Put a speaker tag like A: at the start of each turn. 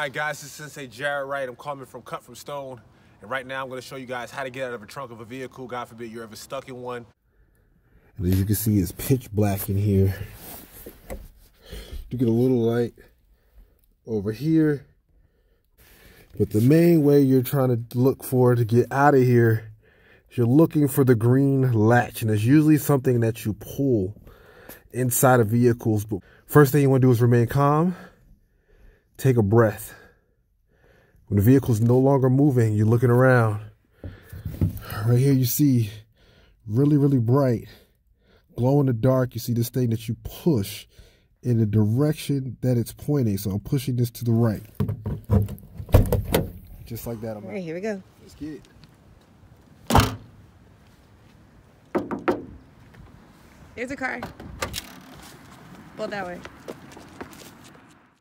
A: right, guys, this is Sensei Jarad Wright. I'm coming from Cut From Stone. And right now I'm gonna show you guys how to get out of a trunk of a vehicle. God forbid you're ever stuck in one.
B: And as you can see, it's pitch black in here. You get a little light over here. But the main way you're trying to look for to get out of here is you're looking for the green latch. And it's usually something that you pull inside of vehicles. But first thing you want to do is remain calm. Take a breath. When the vehicle is no longer moving, you're looking around. Right here you see really, really bright glow in the dark, you see this thing that you push in the direction that it's pointing. So I'm pushing this to the right. Just like that. I'm
C: All right, here we go.
B: Let's get it.
C: There's a car. Pull that way.